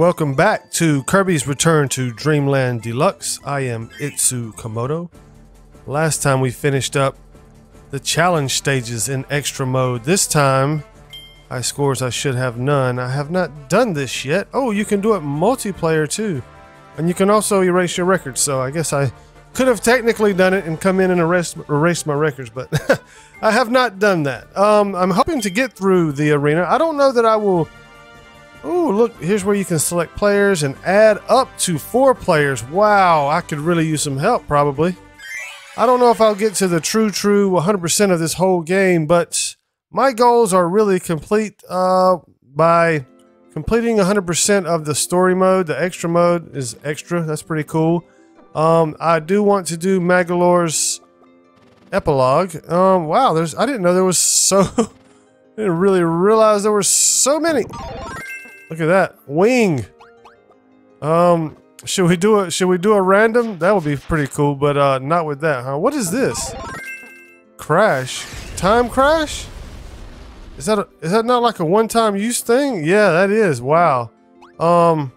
welcome back to Kirby's Return to Dreamland Deluxe. I am Itsu Komodo. Last time we finished up the challenge stages in extra mode. This time, high scores I should have none. I have not done this yet. Oh, you can do it multiplayer too. And you can also erase your records, so I guess I could have technically done it and come in and erase, erase my records, but I have not done that. Um, I'm hoping to get through the arena. I don't know that I will Oh, look, here's where you can select players and add up to four players. Wow, I could really use some help, probably. I don't know if I'll get to the true, true 100% of this whole game, but my goals are really complete uh, by completing 100% of the story mode. The extra mode is extra. That's pretty cool. Um, I do want to do Magolor's epilogue. Um, wow, there's I didn't know there was so... I didn't really realize there were so many. Look at that. Wing. Um, should we do a should we do a random? That would be pretty cool, but uh not with that, huh? What is this? Crash. Time crash? Is that a, is that not like a one-time use thing? Yeah, that is. Wow. Um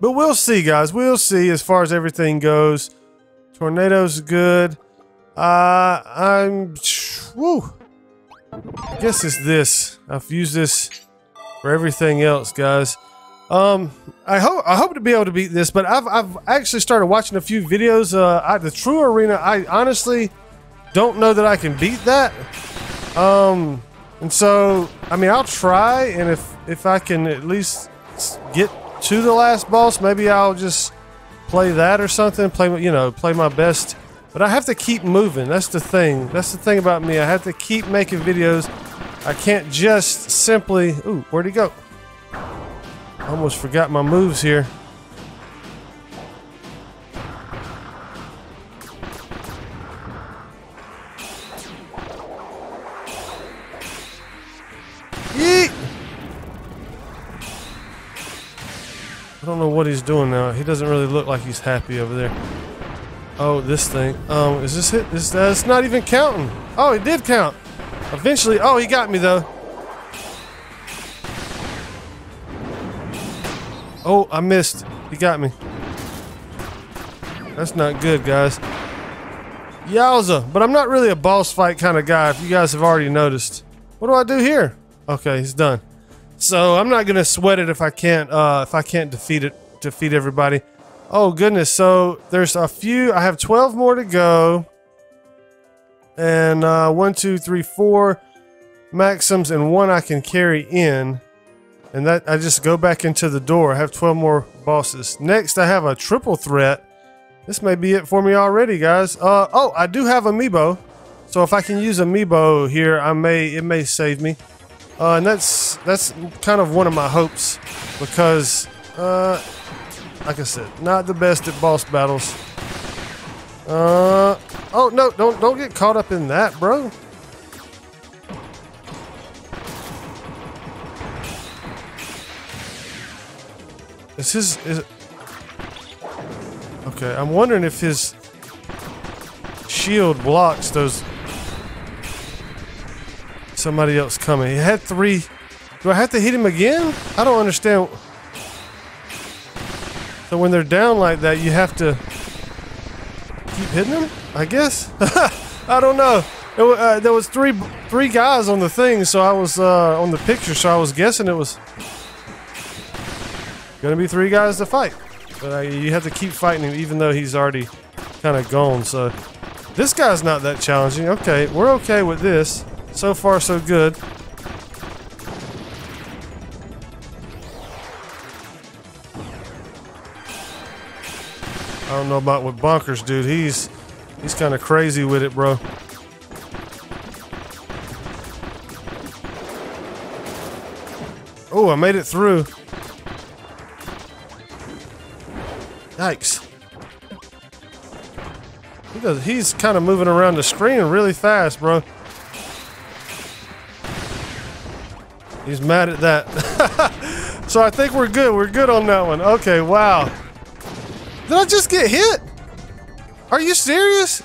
But we'll see, guys. We'll see as far as everything goes. Tornado's good. Uh I'm woo. I guess it's this. I've used this for everything else, guys. Um, I hope I hope to be able to beat this, but I've I've actually started watching a few videos. Uh, I, the True Arena, I honestly don't know that I can beat that. Um, and so I mean, I'll try, and if if I can at least get to the last boss, maybe I'll just play that or something. Play you know, play my best. But I have to keep moving. That's the thing. That's the thing about me. I have to keep making videos I can't just simply... Ooh, where'd he go? Almost forgot my moves here. Yeet! I don't know what he's doing now. He doesn't really look like he's happy over there. Oh, this thing. Um, is this it? This, that's not even counting. Oh, it did count. Eventually, oh, he got me though. Oh, I missed. He got me. That's not good, guys. Yowza. But I'm not really a boss fight kind of guy, if you guys have already noticed. What do I do here? Okay, he's done. So I'm not gonna sweat it if I can't uh if I can't defeat it defeat everybody. Oh goodness, so there's a few I have 12 more to go and uh, one, two, three, four maxims, and one I can carry in. And that I just go back into the door. I have 12 more bosses. Next, I have a triple threat. This may be it for me already, guys. Uh, oh, I do have amiibo. So if I can use amiibo here, I may it may save me. Uh, and that's that's kind of one of my hopes because, uh, like I said, not the best at boss battles. Uh, oh no! Don't don't get caught up in that, bro. Is his is? Okay, I'm wondering if his shield blocks those. Somebody else coming. He had three. Do I have to hit him again? I don't understand. So when they're down like that, you have to keep hitting him? I guess. I don't know. It, uh, there was three three guys on the thing, so I was uh, on the picture, so I was guessing it was gonna be three guys to fight. But uh, you have to keep fighting him, even though he's already kind of gone. So this guy's not that challenging. Okay, we're okay with this. So far, so good. I don't know about what Bonkers, dude. He's he's kind of crazy with it, bro. Oh, I made it through. Yikes. He does, he's kind of moving around the screen really fast, bro. He's mad at that. so I think we're good. We're good on that one. Okay, wow. Did I just get hit? Are you serious?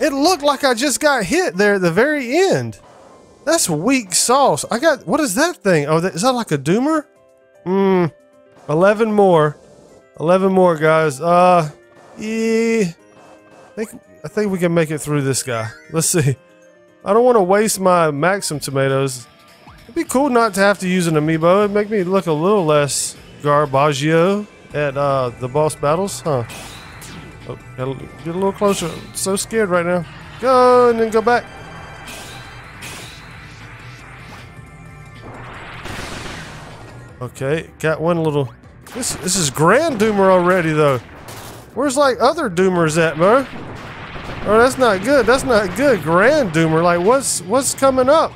It looked like I just got hit there at the very end. That's weak sauce. I got, what is that thing? Oh, that, is that like a doomer? Hmm. 11 more. 11 more, guys. Uh, yeah. I think, I think we can make it through this guy. Let's see. I don't want to waste my Maxim tomatoes. It'd be cool not to have to use an amiibo. It'd make me look a little less garbaggio at uh, the boss battles, huh? Oh, get a little closer. I'm so scared right now. Go and then go back. Okay, got one little. This this is Grand Doomer already though. Where's like other Doomers at, bro? Oh, that's not good. That's not good. Grand Doomer. Like, what's what's coming up?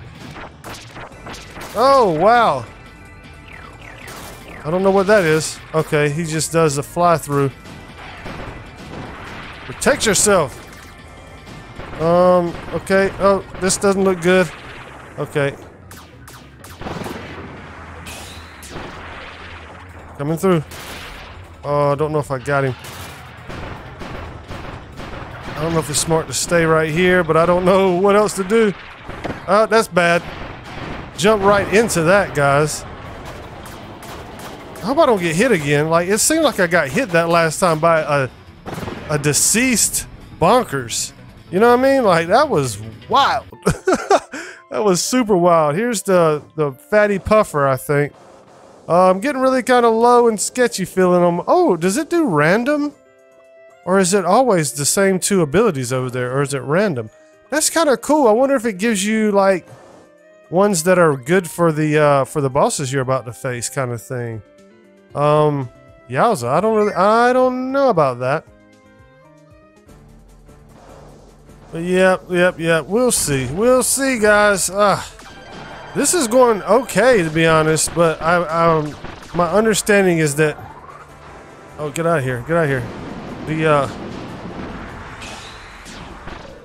Oh wow. I don't know what that is. Okay, he just does a fly through. Protect yourself. Um, okay. Oh, this doesn't look good. Okay. Coming through. Oh, I don't know if I got him. I don't know if it's smart to stay right here, but I don't know what else to do. Oh, that's bad. Jump right into that, guys. Hope I don't get hit again. Like, it seemed like I got hit that last time by a, a deceased bonkers. You know what I mean? Like, that was wild. that was super wild. Here's the, the fatty puffer, I think. Uh, I'm getting really kind of low and sketchy feeling them. Oh, does it do random? Or is it always the same two abilities over there? Or is it random? That's kind of cool. I wonder if it gives you like ones that are good for the uh, for the bosses you're about to face, kind of thing. Um, yowza! I don't really, I don't know about that. But yep, yep, yep. We'll see. We'll see, guys. Uh, this is going okay, to be honest. But I, I, um, my understanding is that. Oh, get out of here! Get out of here! The uh,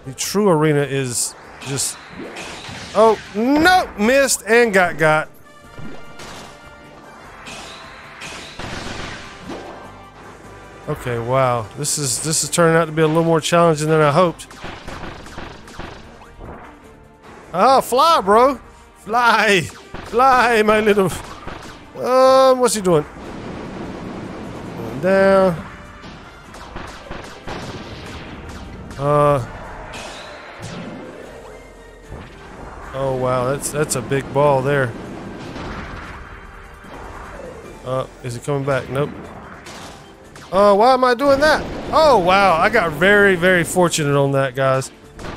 the true arena is just. Oh no! Missed and got got. Okay, wow. This is this is turning out to be a little more challenging than I hoped. Oh, fly, bro. Fly. Fly, my little... Um, what's he doing? Going down. Uh... Oh, wow. That's, that's a big ball there. Uh, is he coming back? Nope. Oh, why am I doing that? Oh, wow. I got very, very fortunate on that, guys.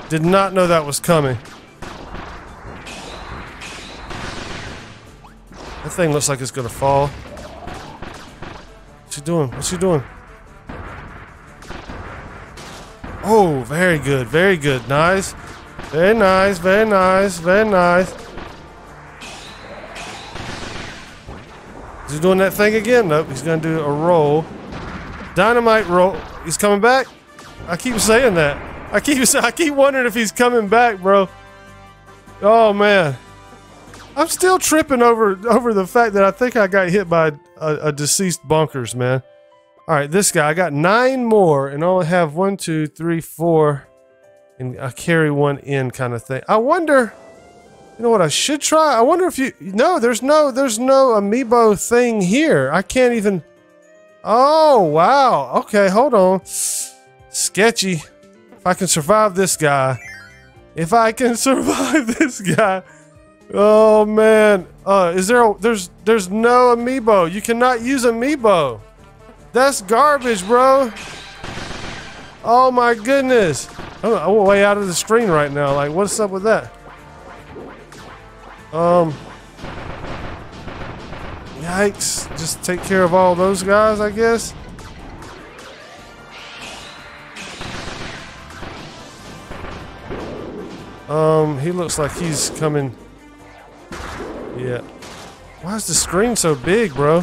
Did not know that was coming. That thing looks like it's gonna fall. What's he doing? What's he doing? Oh, very good, very good. Nice. Very nice, very nice, very nice. Is he doing that thing again? Nope, he's gonna do a roll. Dynamite roll. He's coming back? I keep saying that. I keep I keep wondering if he's coming back, bro. Oh man. I'm still tripping over over the fact that I think I got hit by a, a deceased bonkers, man. All right, this guy. I got nine more, and I only have one, two, three, four, and I carry one in, kind of thing. I wonder. You know what I should try? I wonder if you. No, there's no. There's no amiibo thing here. I can't even. Oh wow. Okay, hold on. Sketchy. If I can survive this guy. If I can survive this guy. Oh man. Uh is there a, there's there's no amiibo. You cannot use amiibo. That's garbage, bro. Oh my goodness. I'm, I'm way out of the screen right now. Like what's up with that? Um Yikes. Just take care of all those guys, I guess. Um, he looks like he's coming yeah. Why is the screen so big, bro?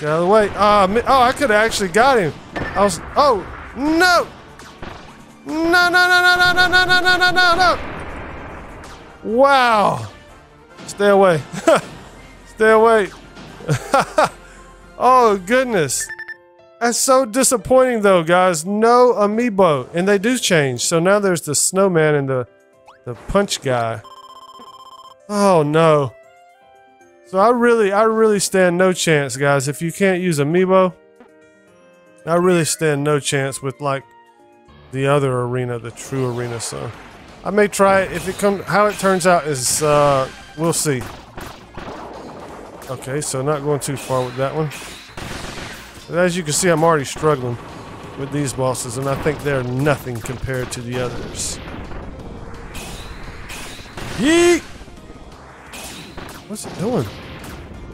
Get out of the way. Ah, oh, oh, I could have actually got him. I was. Oh, no! No, no, no, no, no, no, no, no, no, no, no! Wow. Stay away. Stay away. oh, goodness. That's so disappointing, though, guys. No amiibo. And they do change. So now there's the snowman and the, the punch guy. Oh no. So I really, I really stand no chance, guys. If you can't use amiibo, I really stand no chance with like the other arena, the true arena. So I may try it. If it comes, how it turns out is, uh, we'll see. Okay, so not going too far with that one. But as you can see, I'm already struggling with these bosses, and I think they're nothing compared to the others. Yeet! What's it doing?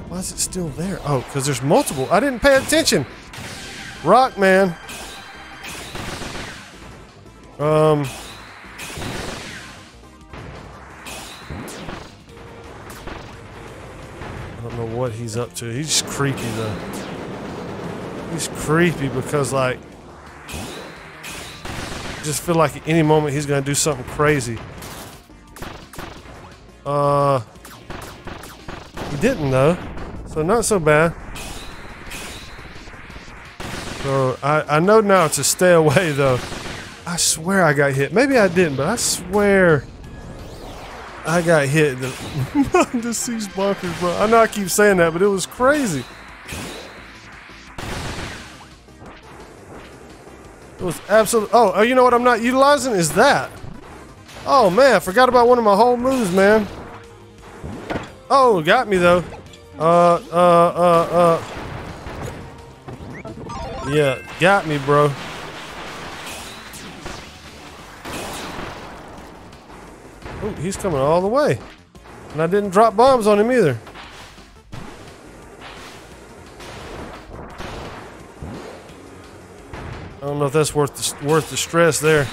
Why is it still there? Oh, because there's multiple. I didn't pay attention. Rock, man. Um. Know what he's up to. He's just creepy, though. He's creepy because, like, just feel like at any moment he's to do something crazy. Uh, he didn't, though. So, not so bad. So, I, I know now to stay away, though. I swear I got hit. Maybe I didn't, but I swear I got hit. The, the sea's bonkers, bro. I know I keep saying that, but it was crazy. It was absolute. Oh, oh, you know what I'm not utilizing is that. Oh man, I forgot about one of my whole moves, man. Oh, got me though. Uh, uh, uh, uh. Yeah, got me, bro. Oh, he's coming all the way. And I didn't drop bombs on him either. I don't know if that's worth the, worth the stress there.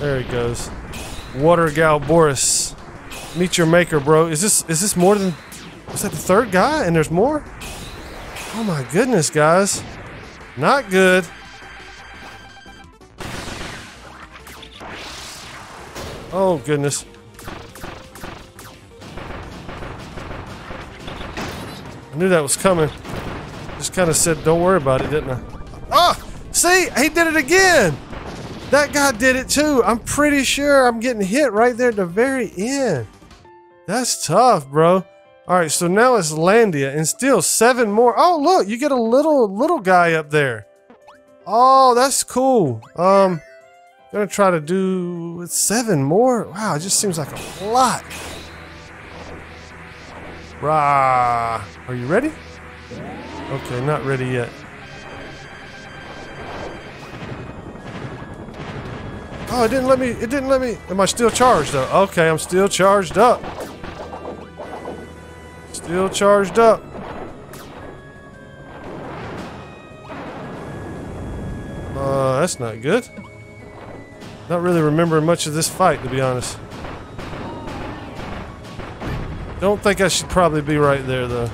There he goes. Water Galboros. Meet your maker, bro. Is this is this more than was that the third guy and there's more? Oh my goodness, guys. Not good. Oh goodness. I knew that was coming. Just kind of said, don't worry about it, didn't I? Ah! See? He did it again! That guy did it too. I'm pretty sure I'm getting hit right there at the very end. That's tough, bro. All right, so now it's Landia and still seven more. Oh, look, you get a little little guy up there. Oh, that's cool. Um, gonna try to do seven more. Wow, it just seems like a lot. Rah. Are you ready? Okay, not ready yet. Oh, it didn't let me. It didn't let me. Am I still charged though? Okay, I'm still charged up. Still charged up. Uh, that's not good. Not really remembering much of this fight, to be honest. Don't think I should probably be right there, though.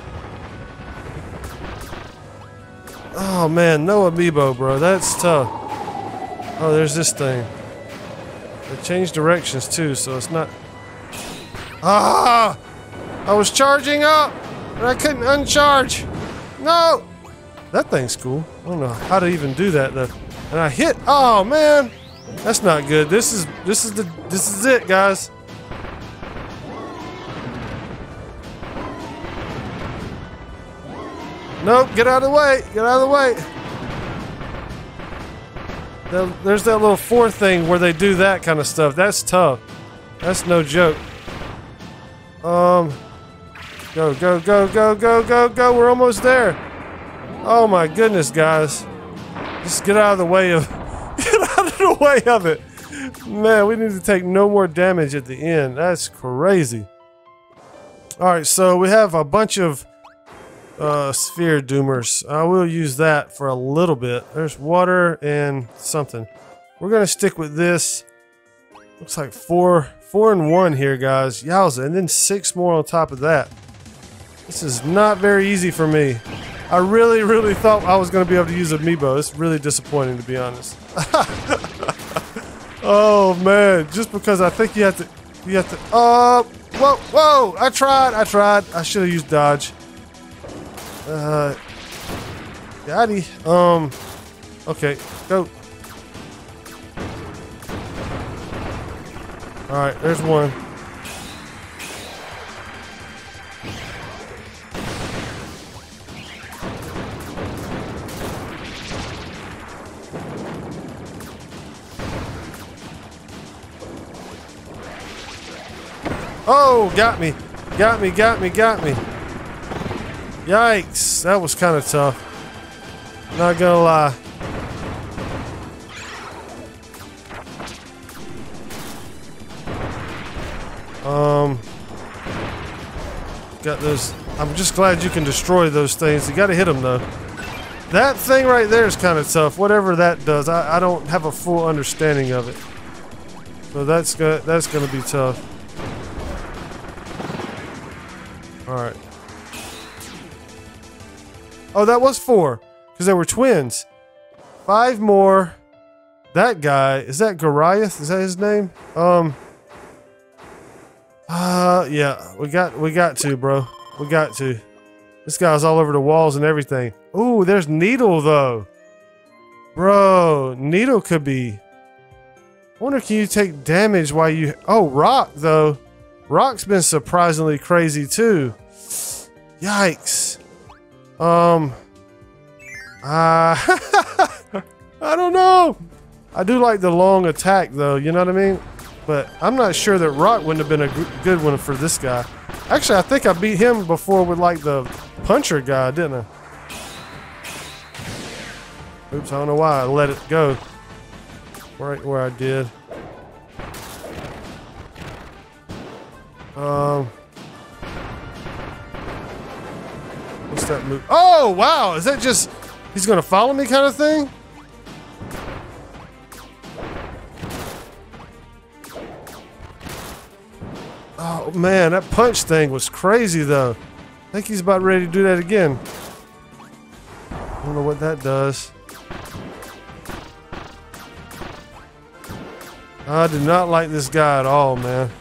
Oh, man, no amiibo, bro. That's tough. Oh, there's this thing. They changed directions, too, so it's not... Ah! I was charging up, and I couldn't uncharge. No! That thing's cool. I don't know how to even do that, though. And I hit... Oh, man! That's not good. This is... This is the... This is it, guys. Nope, get out of the way. Get out of the way. There's that little fourth thing where they do that kind of stuff. That's tough. That's no joke. Um, go, go, go, go, go, go, go. We're almost there. Oh my goodness, guys. Just get out of the way of way of it. Man, we need to take no more damage at the end. That's crazy. All right, so we have a bunch of uh, sphere doomers. I will use that for a little bit. There's water and something. We're gonna stick with this. Looks like four, four and one here, guys. Yowza, and then six more on top of that. This is not very easy for me. I really, really thought I was gonna be able to use Amiibo. It's really disappointing, to be honest. oh man, just because I think you have to, you have to. Uh, whoa, whoa! I tried, I tried. I should have used dodge. Uh, Daddy. Um, okay, go. All right, there's one. Oh, got me. Got me, got me, got me. Yikes. That was kind of tough. Not gonna lie. Um, got those. I'm just glad you can destroy those things. You got to hit them though. That thing right there is kind of tough. Whatever that does, I, I don't have a full understanding of it. So that's go that's gonna be tough. All right. Oh, that was four because they were twins. Five more. That guy is that Goliath? Is that his name? Um. Uh, yeah, we got we got to, bro. We got to. This guy's all over the walls and everything. Ooh, there's Needle though. Bro, Needle could be. I wonder can you take damage while you Oh, Rock though. Rock's been surprisingly crazy too. Yikes. Um uh, I don't know. I do like the long attack though, you know what I mean? But I'm not sure that Rock wouldn't have been a good one for this guy. Actually, I think I beat him before with like the puncher guy, didn't I? Oops, I don't know why I let it go. Right where I did. Um. What's that move? Oh, wow. Is that just... He's to follow me kind of thing? Oh, man, that punch thing was crazy, though. I think he's about ready to do that again. I don't know what that does. I do not like this guy at all, man.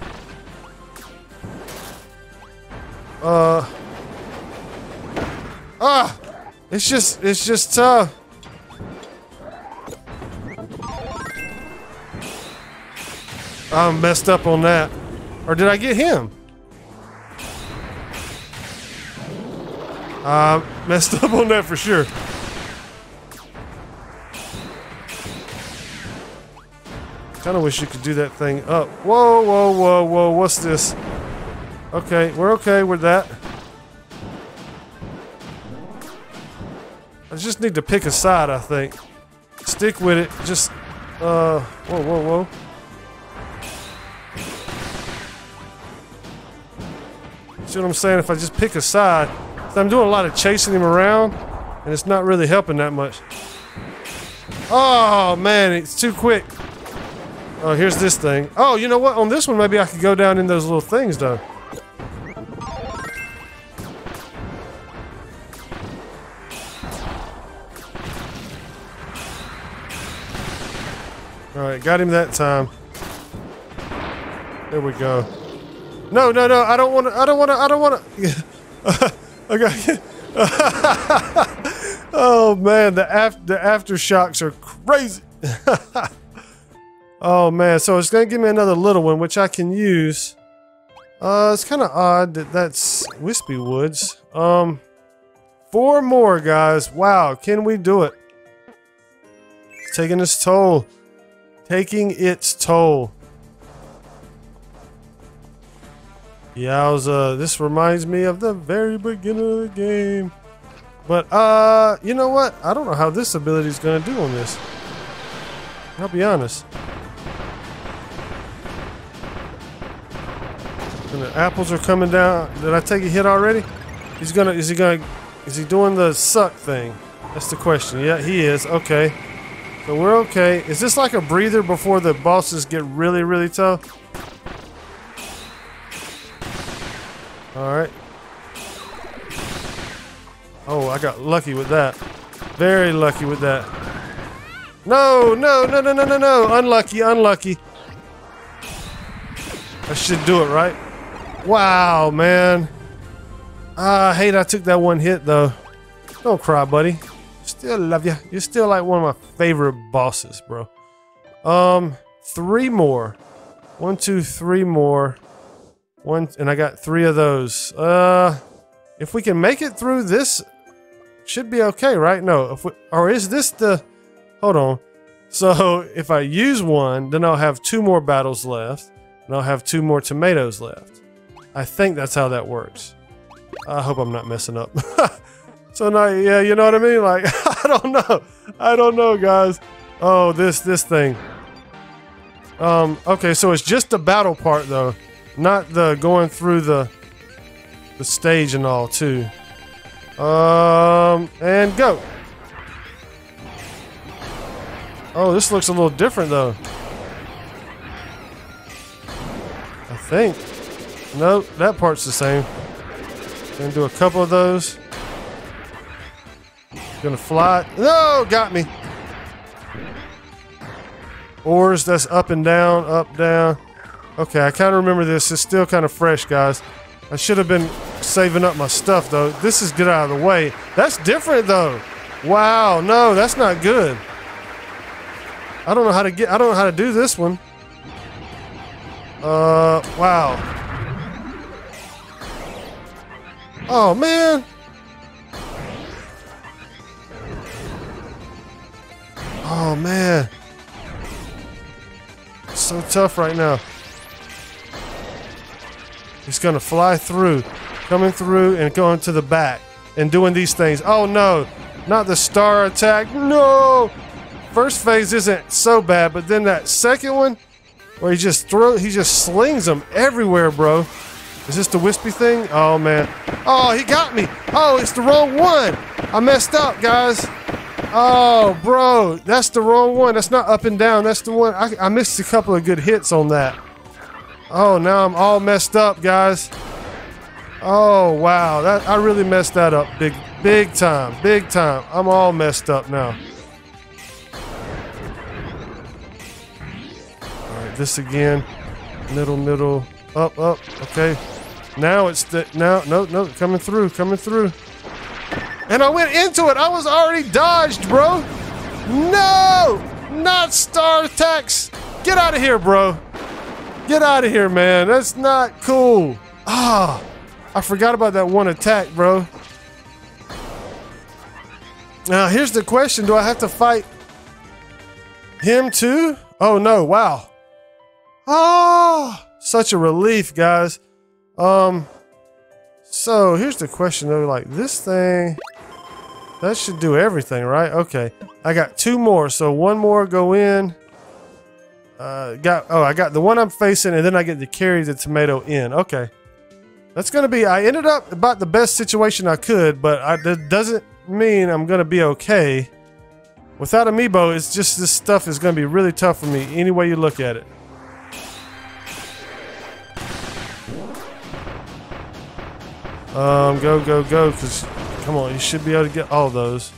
Uh. Ah! It's just, it's just tough. I'm messed up on that. Or did I get him? I messed up on that for sure. Kind of wish you could do that thing up. Whoa, whoa, whoa, whoa. What's this? Okay, we're okay with that. I just need to pick a side, I think. Stick with it. Just, uh, whoa, whoa, whoa. See what I'm saying? If I just pick a side, I'm doing a lot of chasing him around, and it's not really helping that much. Oh, man, it's too quick. Oh, here's this thing. Oh, you know what? On this one, maybe I could go down in those little things, though. Alright, got him that time. There we go. No, no, no, I don't want to, I don't want to, I don't want to. okay. oh man, the after the aftershocks are crazy. oh man, so it's gonna give me another little one, which I can use. Uh, it's kind of odd that that's Whispy Woods. Um, four more guys. Wow, can we do it? It's taking its toll. Taking its toll. Yowza, this reminds me of the very beginning of the game. But, uh, you know what? I don't know how this ability is going to do on this. I'll be honest. And the apples are coming down. Did I take a hit already? He's gonna, is he gonna, is he doing the suck thing? That's the question. Yeah, he is. Okay. So we're okay. Is this like a breather before the bosses get really, really tough? Alright. Oh, I got lucky with that. Very lucky with that. No, no, no, no, no, no, no. Unlucky, unlucky. I should do it, right? Wow, man. I hate I took that one hit, though. Don't cry, buddy. Still love you. You're still like one of my favorite bosses, bro. Um, three more. One, two, three more. One, and I got three of those. Uh, if we can make it through this, should be okay, right? No, if we, or is this the? Hold on. So if I use one, then I'll have two more battles left, and I'll have two more tomatoes left. I think that's how that works. I hope I'm not messing up. so now, yeah, you know what I mean? Like, I don't know. I don't know, guys. Oh, this, this thing. Um, okay, so it's just the battle part though, not the going through the, the stage and all too. Um, and go. Oh, this looks a little different though. I think. No, that part's the same. Gonna do a couple of those. Gonna fly. No, got me. Oars, that's up and down, up, down. Okay, I kind of remember this. It's still kind of fresh, guys. I should have been saving up my stuff, though. This is get out of the way. That's different, though. Wow, no, that's not good. I don't know how to get, I don't know how to do this one. Uh, wow. Oh, man. Oh, man. So tough right now. He's gonna fly through, coming through and going to the back and doing these things. Oh no, not the star attack. No! First phase isn't so bad, but then that second one, where he just throw, he just slings them everywhere, bro. Is this the wispy thing? Oh man. Oh, he got me. Oh, it's the wrong one. I messed up, guys. Oh, bro, that's the wrong one. That's not up and down. That's the one. I, I missed a couple of good hits on that. Oh, now I'm all messed up, guys. Oh, wow. That I really messed that up big, big time, big time. I'm all messed up now. All right, this again. Middle, middle, up, up. Okay. Now it's the now. No, no, coming through, coming through. And I went into it. I was already dodged, bro. No, not star attacks. Get out of here, bro. Get out of here, man. That's not cool. Ah, I forgot about that one attack, bro. Now, here's the question. Do I have to fight him too? Oh, no. Wow. Ah, such a relief, guys. Um, so here's the question though. Like this thing, that should do everything, right? Okay. I got two more. So one more go in. Uh, got oh, I got the one I'm facing, and then I get to carry the tomato in. Okay, that's gonna be. I ended up about the best situation I could, but I, that doesn't mean I'm gonna be okay. Without amiibo, it's just this stuff is gonna be really tough for me. Any way you look at it. Um, go, go, go, because, come on, you should be able to get all those.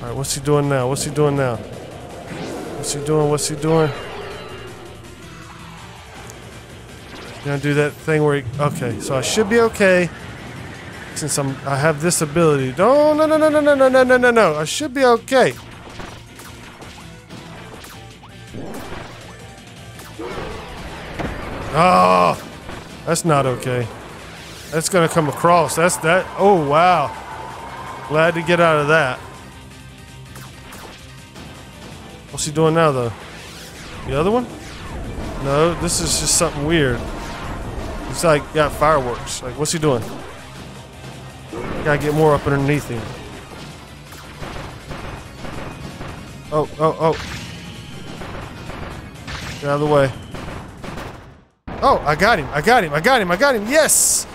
Alright, what's he doing now? What's he doing now? What's he doing? What's he doing? Gonna do that thing where he, okay, so I should be okay since I'm I have this ability. No, no, no, no, no, no, no, no, no, no, no. I should be okay. Oh, that's not okay. That's gonna come across. That's that. Oh wow. Glad to get out of that. What's he doing now, though? The other one? No, this is just something weird. He's like got fireworks. Like, what's he doing? Gotta get more up underneath him. Oh, oh, oh. Get out of the way. Oh, I got him. I got him. I got him. I got him. Yes!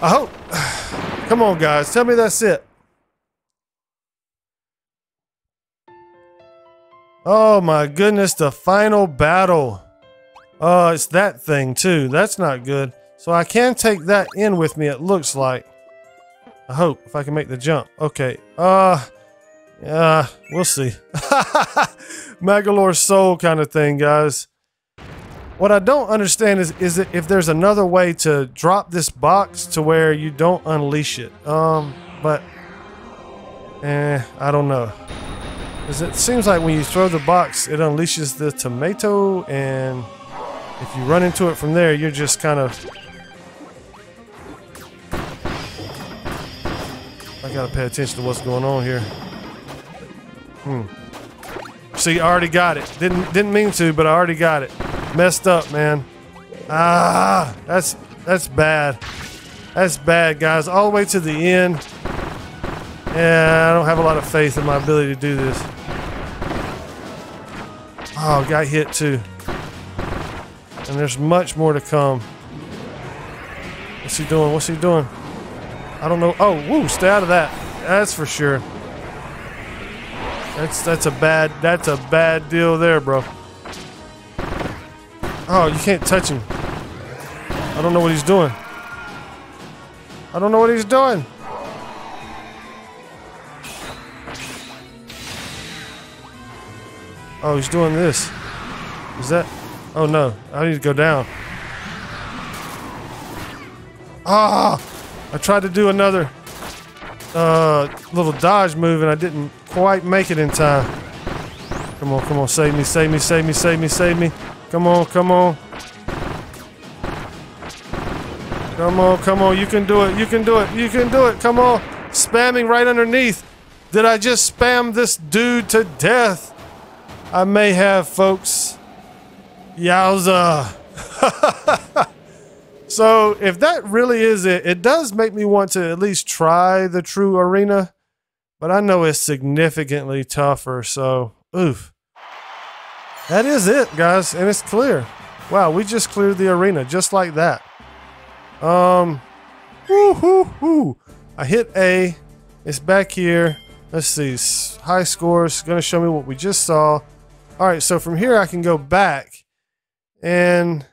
I hope. Come on, guys. Tell me that's it. Oh my goodness, the final battle. Oh, it's that thing too. That's not good. So I can take that in with me, it looks like. I hope, if I can make the jump. Okay. Uh, yeah, we'll see. Magolor soul kind of thing, guys. What I don't understand is is it if there's another way to drop this box to where you don't unleash it. Um, but eh, I don't know. Cause it seems like when you throw the box, it unleashes the tomato, and if you run into it from there, you're just kind of. I gotta pay attention to what's going on here. Hmm. See, I already got it. Didn't didn't mean to, but I already got it. Messed up, man. Ah, that's that's bad. That's bad, guys. All the way to the end. Yeah, I don't have a lot of faith in my ability to do this. Oh, got hit too. And there's much more to come. What's he doing? What's he doing? I don't know. Oh, woo, stay out of that. That's for sure. That's that's a bad that's a bad deal there, bro. Oh, you can't touch him. I don't know what he's doing. I don't know what he's doing. Oh, he's doing this. Is that? Oh no, I need to go down. Ah! I tried to do another uh, little dodge move and I didn't quite make it in time. Come on, come on, save me, save me, save me, save me, save me. Come on, come on. Come on, come on, you can do it, you can do it, you can do it, come on. Spamming right underneath. Did I just spam this dude to death? I may have, folks. Yowza. so, if that really is it, it does make me want to at least try the true arena, but I know it's significantly tougher, so, oof. That is it, guys, and it's clear. Wow, we just cleared the arena just like that. Um, whoo. I hit A. It's back here. Let's see. High scores. Going to show me what we just saw. All right, so from here I can go back and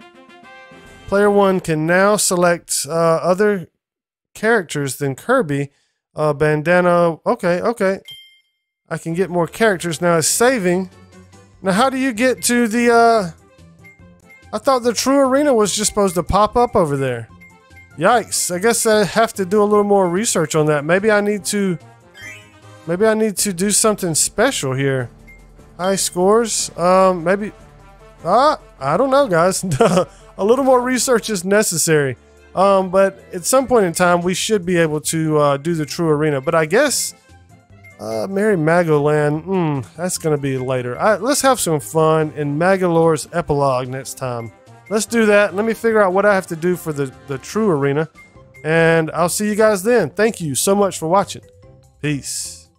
player one can now select uh, other characters than Kirby. Uh, bandana. Okay, okay. I can get more characters now. It's saving. Now, how do you get to the? Uh, I thought the true arena was just supposed to pop up over there. Yikes! I guess I have to do a little more research on that. Maybe I need to. Maybe I need to do something special here. High scores. Um, maybe. Ah, I don't know, guys. a little more research is necessary. Um, but at some point in time, we should be able to uh, do the true arena. But I guess uh, Merry Magoland, hmm, that's going to be later. Let's have some fun in Magolor's epilogue next time. Let's do that. Let me figure out what I have to do for the, the true arena. And I'll see you guys then. Thank you so much for watching. Peace.